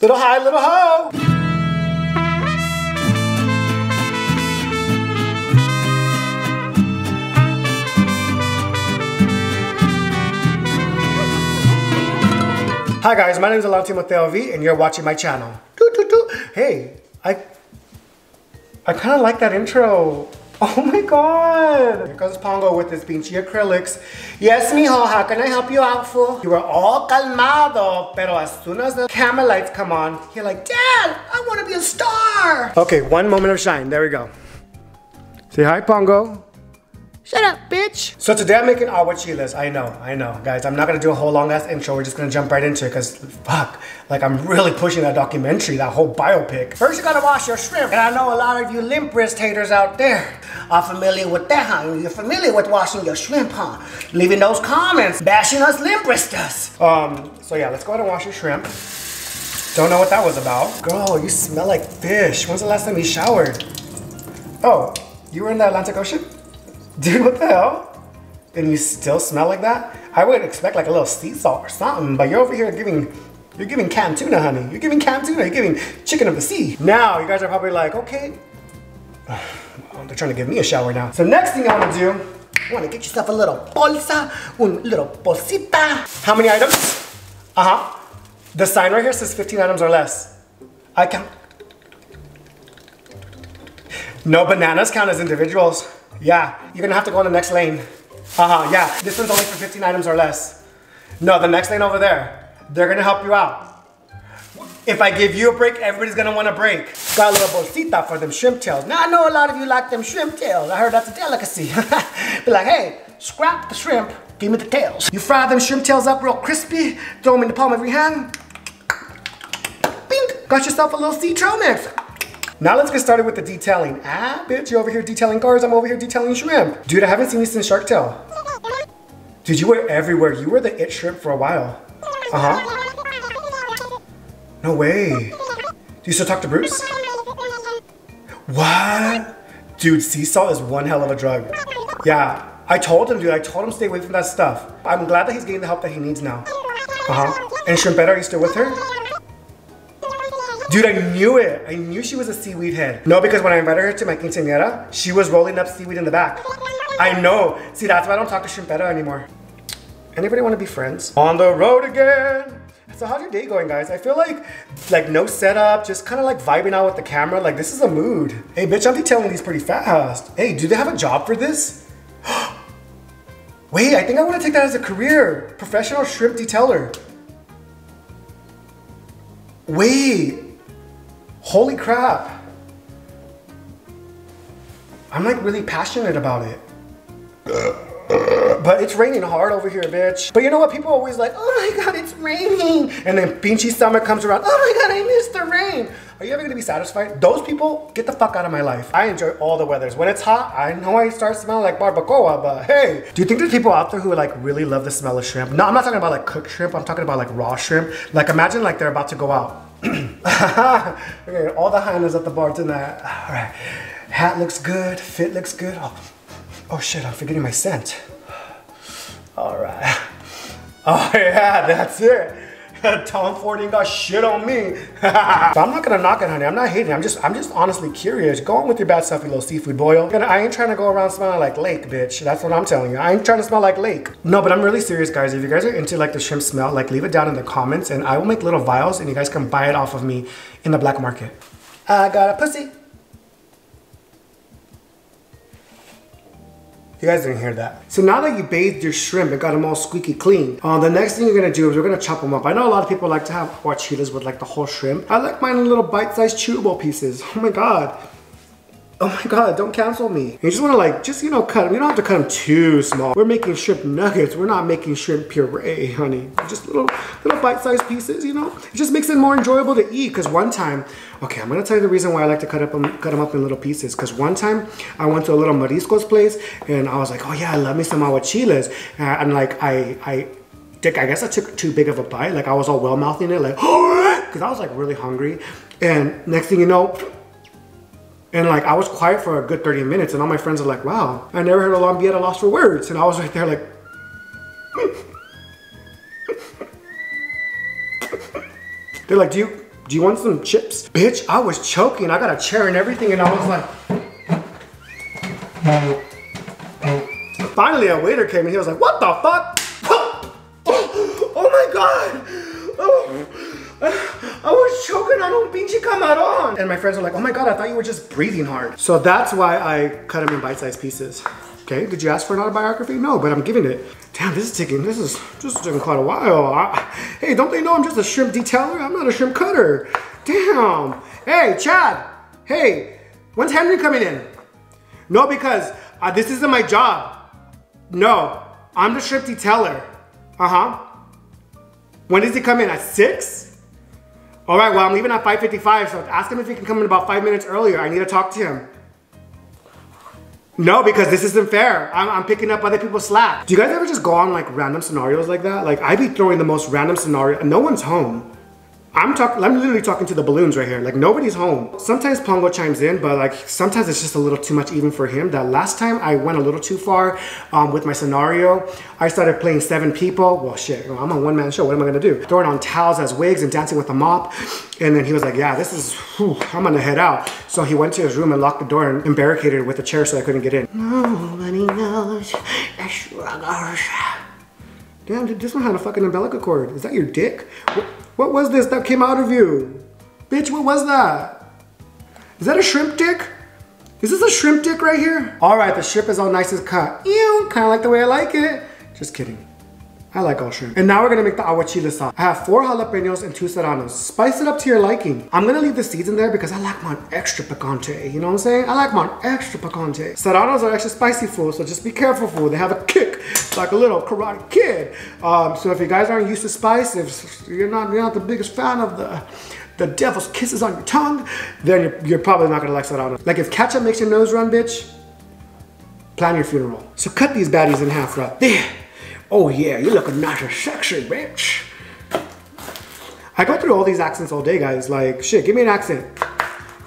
Little hi, little ho. Hi guys, my name is Alan Timoteo V and you're watching my channel. Hey, I I kind of like that intro. Oh my god! Here comes Pongo with his pinchy acrylics. Yes, mijo, how can I help you out, fool? You were all calmado, pero as soon as the camera lights come on, you're like, Dad, I want to be a star! Okay, one moment of shine. There we go. Say hi, Pongo. Shut up, bitch. So today I'm making aguachiles. I know, I know. Guys, I'm not gonna do a whole long ass intro. We're just gonna jump right into it because fuck, like I'm really pushing that documentary, that whole biopic. First you gotta wash your shrimp. And I know a lot of you limp wrist haters out there are familiar with that, huh? You're familiar with washing your shrimp, huh? Leaving those comments, bashing us limp wristers. Um, so yeah, let's go ahead and wash your shrimp. Don't know what that was about. Girl, you smell like fish. When's the last time you showered? Oh, you were in the Atlantic Ocean? Dude, what the hell? And you still smell like that? I would expect like a little sea salt or something, but you're over here giving, you're giving canned tuna, honey. You're giving canned tuna, you're giving chicken of the sea. Now, you guys are probably like, okay, they're trying to give me a shower now. So next thing I wanna do, I wanna get yourself a little bolsa, un little bolsita. How many items? Uh-huh. The sign right here says 15 items or less. I count. No bananas count as individuals. Yeah, you're gonna have to go in the next lane. Uh-huh, yeah, this one's only for 15 items or less. No, the next lane over there, they're gonna help you out. If I give you a break, everybody's gonna want a break. Got a little bolsita for them shrimp tails. Now, I know a lot of you like them shrimp tails. I heard that's a delicacy. Be like, hey, scrap the shrimp, give me the tails. You fry them shrimp tails up real crispy, throw them in the palm of your hand. Bing, got yourself a little citron mix. Now let's get started with the detailing. Ah, bitch, you're over here detailing cars, I'm over here detailing shrimp. Dude, I haven't seen you since Shark Tale. Dude, you were everywhere. You were the it shrimp for a while. Uh-huh. No way. Do you still talk to Bruce? What? Dude, sea salt is one hell of a drug. Yeah, I told him, dude. I told him stay away from that stuff. I'm glad that he's getting the help that he needs now. Uh-huh. And Shrimpetta, are you still with her? Dude, I knew it. I knew she was a seaweed head. No, because when I invited her to my quinceañera, she was rolling up seaweed in the back. I know. See, that's why I don't talk to Shrimpetta anymore. Anybody want to be friends? On the road again. So how's your day going, guys? I feel like, like no setup, just kind of like vibing out with the camera. Like this is a mood. Hey, bitch, I'm detailing these pretty fast. Hey, do they have a job for this? Wait, I think I want to take that as a career. Professional shrimp detailer. Wait, Holy crap. I'm like really passionate about it. But it's raining hard over here, bitch. But you know what? People are always like, oh my god, it's raining. And then Pinchy summer comes around, oh my god, I miss the rain. Are you ever gonna be satisfied? Those people, get the fuck out of my life. I enjoy all the weathers. When it's hot, I know I start smelling like barbacoa, but hey. Do you think there's people out there who like really love the smell of shrimp? No, I'm not talking about like cooked shrimp. I'm talking about like raw shrimp. Like imagine like they're about to go out okay, all the hyenas at the bar tonight. All right, hat looks good, fit looks good. Oh, oh shit, I'm forgetting my scent. All right. Oh yeah, that's it. Tom Ford ain't got shit on me. so I'm not gonna knock it, honey. I'm not hating. I'm just, I'm just honestly curious. Go on with your bad stuff, you little seafood boil. I ain't trying to go around smelling like lake, bitch. That's what I'm telling you. I ain't trying to smell like lake. No, but I'm really serious, guys. If you guys are into like the shrimp smell, like leave it down in the comments, and I will make little vials, and you guys can buy it off of me in the black market. I got a pussy. You guys didn't hear that. So now that you bathed your shrimp and got them all squeaky clean, uh, the next thing you're gonna do is we're gonna chop them up. I know a lot of people like to have aguachiles with like the whole shrimp. I like mine in little bite-sized chewable pieces. Oh my God. Oh my god, don't cancel me. You just wanna like, just, you know, cut them. You don't have to cut them too small. We're making shrimp nuggets. We're not making shrimp puree, honey. Just little, little bite-sized pieces, you know? It just makes it more enjoyable to eat. Cause one time, okay, I'm gonna tell you the reason why I like to cut up them, cut them up in little pieces. Cause one time I went to a little mariscos place and I was like, oh yeah, I love me some aguachiles. And like, I, I, Dick, I guess I took too big of a bite. Like I was all well mouthing it, like, because I was like really hungry. And next thing you know, and like I was quiet for a good 30 minutes and all my friends are like, wow, I never heard Alan be a loss for words. And I was right there like, they're like, do you, Do you want some chips? Bitch, I was choking. I got a chair and everything and I was like... Finally, a waiter came and he was like, what the fuck? Oh my God. Choking on camarón. And my friends were like, oh my God, I thought you were just breathing hard. So that's why I cut them in bite-sized pieces. Okay, did you ask for an autobiography? No, but I'm giving it. Damn, this is taking, this is, this is taking quite a while. I, hey, don't they know I'm just a shrimp detailer? I'm not a shrimp cutter. Damn. Hey, Chad. Hey, when's Henry coming in? No, because uh, this isn't my job. No, I'm the shrimp detailer. Uh-huh. When does he come in? At six? All right, well, I'm leaving at 5.55, so ask him if he can come in about five minutes earlier. I need to talk to him. No, because this isn't fair. I'm, I'm, picking up other people's slack. Do you guys ever just go on like random scenarios like that? Like I'd be throwing the most random scenario. No one's home. I'm talking, I'm literally talking to the balloons right here. Like nobody's home. Sometimes Pongo chimes in, but like sometimes it's just a little too much even for him. That last time I went a little too far um, with my scenario. I started playing seven people. Well, shit, I'm a one man show. What am I gonna do? Throwing on towels as wigs and dancing with a mop. And then he was like, yeah, this is, whew, I'm gonna head out. So he went to his room and locked the door and, and barricaded it with a chair so I couldn't get in. Nobody knows the struggles. Damn, dude, this one had a fucking umbilical cord. Is that your dick? What, what was this that came out of you? Bitch, what was that? Is that a shrimp dick? Is this a shrimp dick right here? All right, the shrimp is all nice and cut. Ew, kind of like the way I like it. Just kidding. I like all shrimp. And now we're gonna make the aguachile sauce. I have four jalapenos and two serranos. Spice it up to your liking. I'm gonna leave the seeds in there because I like mine extra picante. You know what I'm saying? I like mine extra picante. Serranos are extra spicy food, so just be careful food. They have a kick, like a little karate kid. Um, so if you guys aren't used to spice, if you're not, you're not the biggest fan of the the devil's kisses on your tongue, then you're, you're probably not gonna like that serrano. Like if ketchup makes your nose run, bitch, plan your funeral. So cut these baddies in half right there. Oh yeah, you looking nice and sexy, bitch. I go through all these accents all day, guys. Like, shit, give me an accent.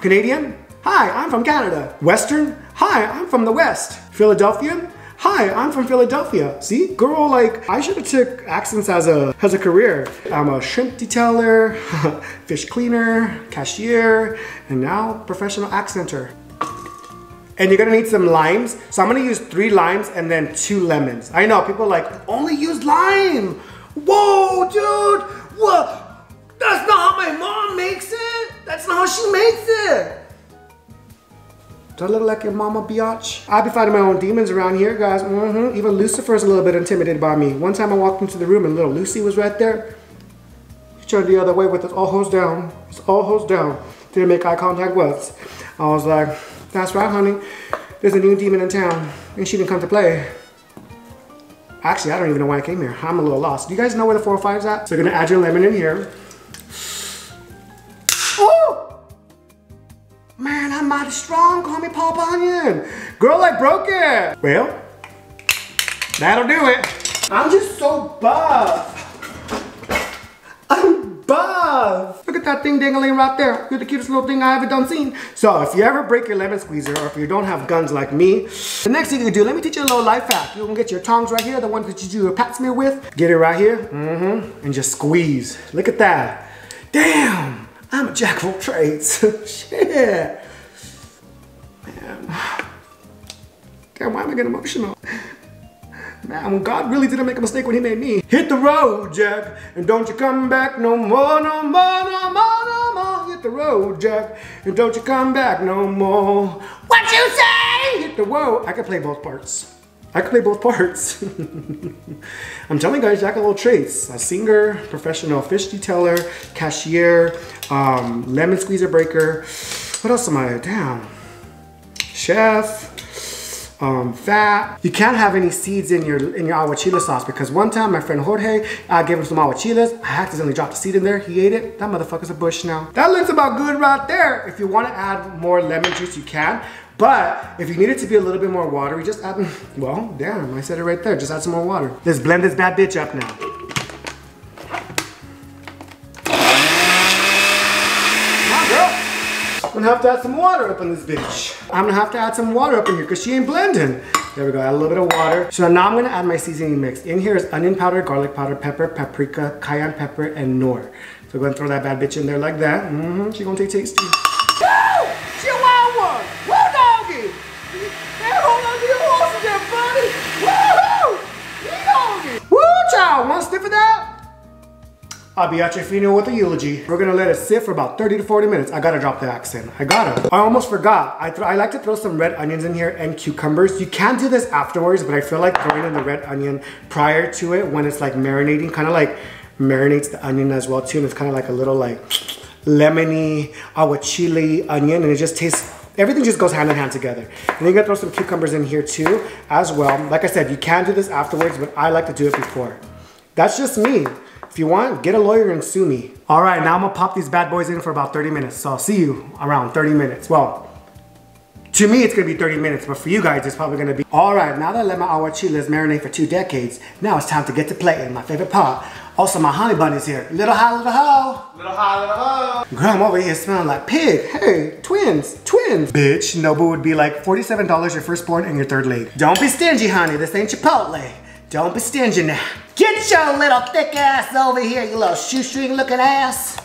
Canadian? Hi, I'm from Canada. Western? Hi, I'm from the West. Philadelphian? Hi, I'm from Philadelphia. See, girl, like I should have took accents as a as a career. I'm a shrimp detailer, fish cleaner, cashier, and now professional accenter. And you're gonna need some limes. So I'm gonna use three limes and then two lemons. I know, people like, only use lime. Whoa, dude, what? That's not how my mom makes it. That's not how she makes it. Do I look like your mama biatch? I be fighting my own demons around here, guys. Mm -hmm. Even Lucifer's a little bit intimidated by me. One time I walked into the room and little Lucy was right there. She turned the other way with us all hosed down. It's all hosed down. Didn't make eye contact once. I was like, that's right, honey. There's a new demon in town, and she didn't come to play. Actually, I don't even know why I came here. I'm a little lost. Do you guys know where the 405 is at? So you're gonna add your lemon in here. I'm mighty strong. Call me Paul Bunyan. Girl, I broke it. Well, that'll do it. I'm just so buff. I'm buff. Look at that thing dangling right there. You're the cutest little thing I ever done seen. So if you ever break your lemon squeezer or if you don't have guns like me, the next thing you can do, let me teach you a little life hack. You can get your tongs right here, the ones that you do your pap smear with. Get it right here, mm-hmm, and just squeeze. Look at that. Damn, I'm a jack of all trades. Shit. Damn, why am I getting emotional? Man, God really didn't make a mistake when he made me. Hit the road, Jack, and don't you come back no more, no more, no more, no more. Hit the road, Jack, and don't you come back no more. What you say? Hit the road. I can play both parts. I can play both parts. I'm telling you guys, Jack of all trades. A singer, professional fish detailer, cashier, um, lemon squeezer breaker. What else am I? Damn. Chef, um, fat. You can't have any seeds in your in your aguachile sauce because one time my friend Jorge, I gave him some aguachiles. I accidentally dropped a seed in there. He ate it. That motherfucker's a bush now. That looks about good right there. If you want to add more lemon juice, you can. But if you need it to be a little bit more watery, just add, well, damn, I said it right there. Just add some more water. Let's blend this bad bitch up now. I'm gonna have to add some water up in this bitch. I'm gonna have to add some water up in here because she ain't blending. There we go, add a little bit of water. So now I'm gonna add my seasoning mix. In here is onion powder, garlic powder, pepper, paprika, cayenne pepper, and Knorr. So go and throw that bad bitch in there like that. Mm-hmm. She gonna taste tasty. I'll be at your funeral with a eulogy. We're gonna let it sit for about 30 to 40 minutes. I gotta drop the accent. I gotta. I almost forgot. I, I like to throw some red onions in here and cucumbers. You can do this afterwards, but I feel like throwing in the red onion prior to it when it's like marinating, kind of like marinates the onion as well too. And it's kind of like a little like lemony, aguachile onion, and it just tastes everything just goes hand in hand together. And then you gotta throw some cucumbers in here too, as well. Like I said, you can do this afterwards, but I like to do it before. That's just me. If you want, get a lawyer and sue me. All right, now I'm gonna pop these bad boys in for about 30 minutes. So I'll see you around 30 minutes. Well, to me, it's gonna be 30 minutes, but for you guys, it's probably gonna be. All right, now that I let my aguachiles marinate for two decades, now it's time to get to plating, my favorite part. Also, my honey bunny's here. Little hi, little ho. Little high, little low. Girl, I'm over here smelling like pig. Hey, twins, twins. Bitch, Nobu would be like $47 your firstborn and your third leg. Don't be stingy, honey. This ain't Chipotle. Don't be stingy now. Get your little thick ass over here, you little shoestring looking ass.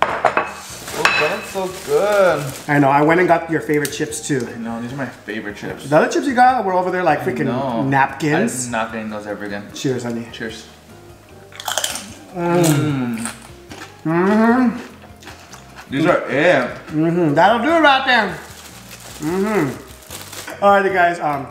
Oh, that's so good. I know, I went and got your favorite chips too. No, these are my favorite chips. The other chips you got were over there like freaking napkins. I'm not getting those ever again. Cheers, honey. Cheers. Mm-hmm. These are it. Mm-hmm. That'll do it right there. Mm-hmm. All right, guys. Um,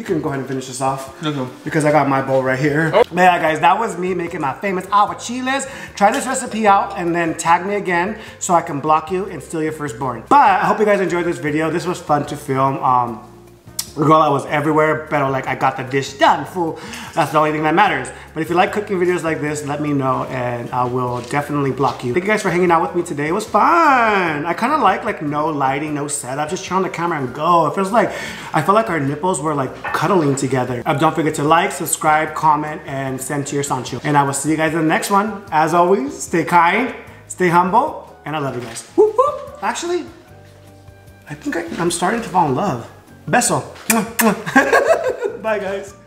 you can go ahead and finish this off Okay. because I got my bowl right here. But yeah, guys, that was me making my famous aguachiles. Try this recipe out and then tag me again so I can block you and steal your firstborn. But I hope you guys enjoyed this video. This was fun to film. Um, Girl, I was everywhere, but like I got the dish done, fool. That's the only thing that matters. But if you like cooking videos like this, let me know and I will definitely block you. Thank you guys for hanging out with me today. It was fun. I kind of like like no lighting, no setup, just turn on the camera and go. It feels like, I felt like our nipples were like cuddling together. Uh, don't forget to like, subscribe, comment, and send to your Sancho. And I will see you guys in the next one. As always, stay kind, stay humble, and I love you guys. Actually, I think I, I'm starting to fall in love. Beso. Bye, guys.